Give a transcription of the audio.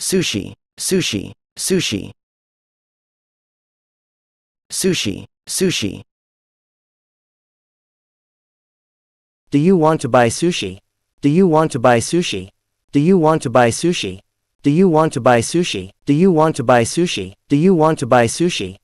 sushi, sushi, sushi. Sushi, sushi. Do you want to buy sushi? Do you want to buy sushi? Do you want to buy sushi? Do you want to buy sushi? Do you want to buy sushi? Do you want to buy sushi?